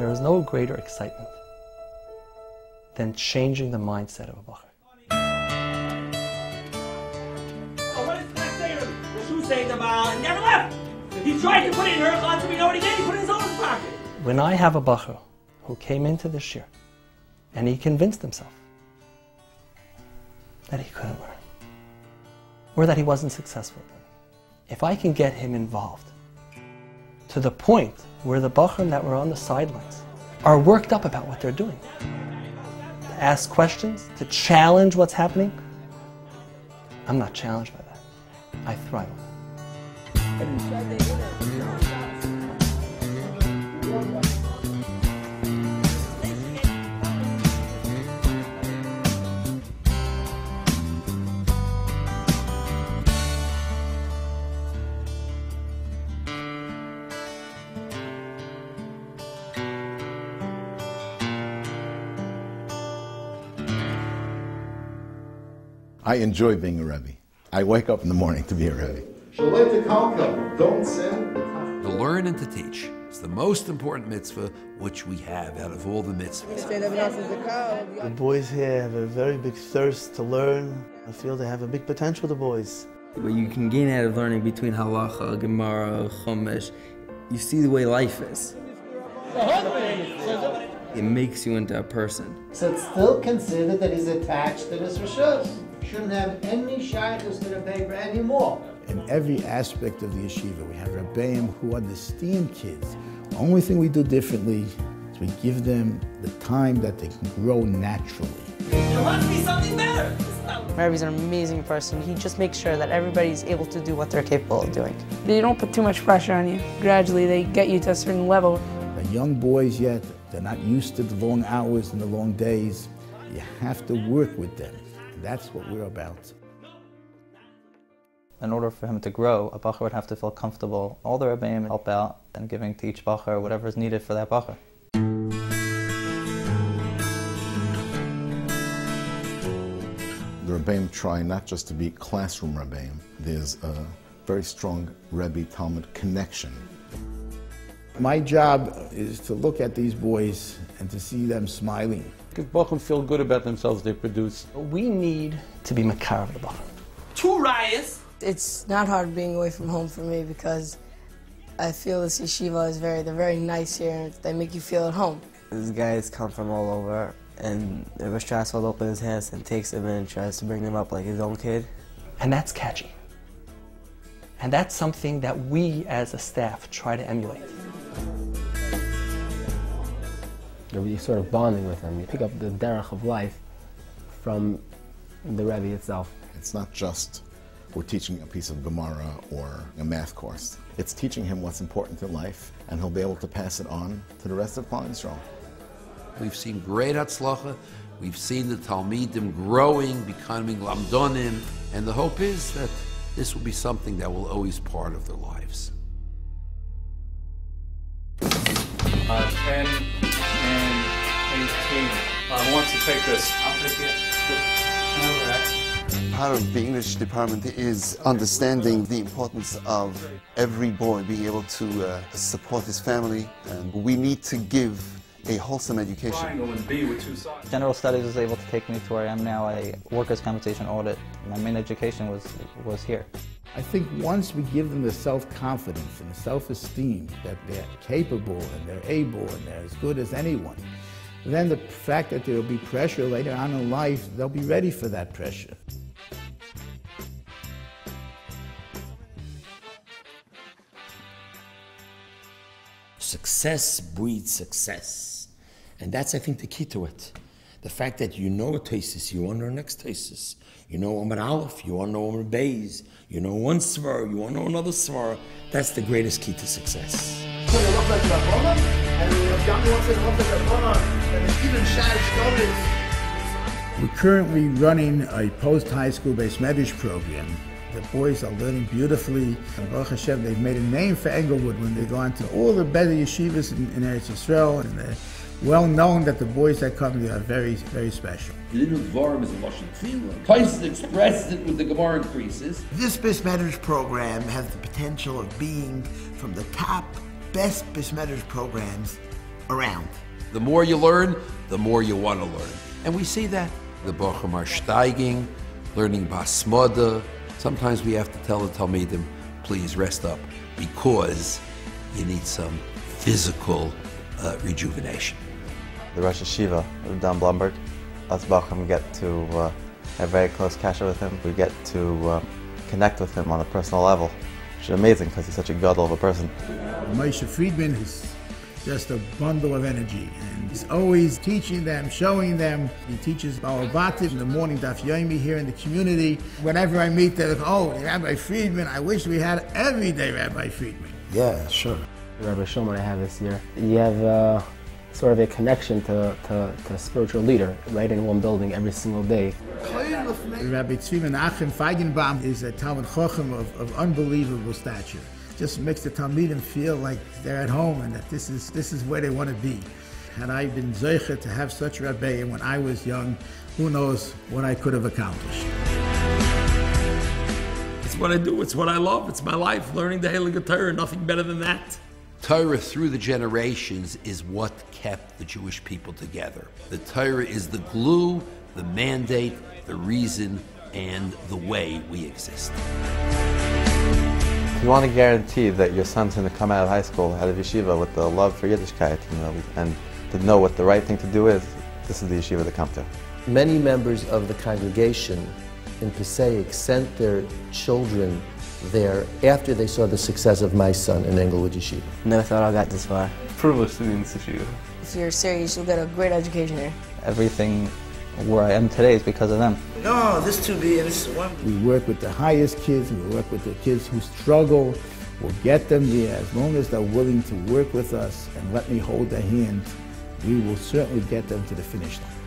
There is no greater excitement than changing the mindset of a bochur. Oh, what did Snack say to him? The shoe saved the ball and never left. He tried to put it in her glove, we know what he did. He put it in his own pocket. When I have a bochur who came into this year and he convinced himself that he couldn't learn or that he wasn't successful, if I can get him involved to the point where the Bochurim that were on the sidelines are worked up about what they're doing, to ask questions, to challenge what's happening, I'm not challenged by that. I thrive on. I enjoy being a Rebbe. I wake up in the morning to be a Rebbe. To Don't sin. To learn and to teach is the most important mitzvah which we have out of all the mitzvahs. The boys here have a very big thirst to learn. I feel they have a big potential, the boys. What you can gain out of learning between halacha, gemara, chumash, you see the way life is. It makes you into a person. So it's still considered that he's attached to this rishus. Shouldn't have any shyness to the paper anymore. In every aspect of the yeshiva, we have Rebbeim who are the understand kids. The only thing we do differently is we give them the time that they can grow naturally. There must be something better. Rabbi's an amazing person. He just makes sure that everybody's able to do what they're capable of doing. They don't put too much pressure on you. Gradually, they get you to a certain level. They're young boys yet, they're not used to the long hours and the long days. You have to work with them. And that's what we're about. In order for him to grow, a bochur would have to feel comfortable. All the rebbeim help out and giving to each bochur whatever is needed for that bochur. The Rebbeim try not just to be classroom Rebbeim. There's a very strong Rebbe Talmid connection. My job is to look at these boys and to see them smiling. Because Bachim feel good about themselves, they produce. We need to be makar of the bochur. Two riots. It's not hard being away from home for me because I feel this yeshiva is very, they're very nice here and they make you feel at home. These guys come from all over, and Rabbi Strassfeld opens his hands and takes them in and tries to bring them up like his own kid. And that's catchy. And that's something that we as a staff try to emulate. You're sort of bonding with them. You pick up the derech of life from the Rebbe itself. It's not just we're teaching a piece of Gemara or a math course. It's teaching him what's important in life, and he'll be able to pass it on to the rest of Klal Yisrael. We've seen great atzlacha. We've seen the Talmidim growing, becoming lamdonim, and the hope is that this will be something that will always be part of their lives. Uh, 10 and 18. Uh, wants to take this? I'll take it. Part of the English department is understanding the importance of every boy being able to uh, support his family. And we need to give a wholesome education. Triangle and B with two sides. General Studies was able to take me to where I am now, a workers' compensation audit. My main education was, was here. I think once we give them the self-confidence and the self-esteem that they're capable and they're able and they're as good as anyone, then the fact that there will be pressure later on in life, they'll be ready for that pressure. Success breeds success. And that's, I think, the key to it. The fact that you know a thesis, you want to know next thesis. You know Amud Aleph, you want to know Amud Beis. You know one svar, you want to know another svar. That's the greatest key to success. We're currently running a post-high school Bais Medrash program. The boys are learning beautifully. And Baruch Hashem, they've made a name for Englewood when they go on to all the better yeshivas in, in Eretz Yisrael. And they're well known that the boys that come there are very, very special. Din Dvarim is a Lashon Tefillah. Tyson expresses it with the Gemara increases. This Bais Medrash program has the potential of being from the top best Bais Medrash programs around. The more you learn, the more you want to learn. And we see that. The Bochurim are steiging, learning Basmoda. Sometimes we have to tell the Talmidim, please rest up, because you need some physical uh, rejuvenation. The Rosh Yeshiva of Dan Blumberg, us Bochurim get to uh, have very close kesher with him. We get to uh, connect with him on a personal level, which is amazing because he's such a god of a person. Moshe Friedman is just a bundle of energy. And he's always teaching them, showing them. He teaches Balabatim in the morning Daf Yomi here in the community. Whenever I meet them, oh, Rabbi Friedman, I wish we had every day Rabbi Friedman. Yeah, sure. Rabbi Shulman I have this year. You have uh, sort of a connection to, to, to a spiritual leader right in one building every single day. Rabbi Tzvi Menachem Feigenbaum is a Talmid Chochem of, of unbelievable stature. Just makes the Talmidim feel like they're at home and that this is, this is where they want to be. Had I been Zeicha to have such a Rabbi when I was young, who knows what I could have accomplished. It's what I do, it's what I love, it's my life, learning the Heilige Torah, nothing better than that. Torah through the generations is what kept the Jewish people together. The Torah is the glue, the mandate, the reason, and the way we exist. If you want to guarantee that your son's going to come out of high school, out of yeshiva, with the love for Yiddishkeit, you know, and to know what the right thing to do is, this is the yeshiva to come to. Many members of the congregation in Passaic sent their children there after they saw the success of my son in Englewood Yeshiva. Never thought I got this far. Privileged to be in this yeshiva. If you're serious, you'll get a great education here. Everything where I am today is because of them. No, this to and this one. We work with the highest kids, we work with the kids who struggle. We'll get them there as long as they're willing to work with us and let me hold their hand. We will certainly get them to the finish line.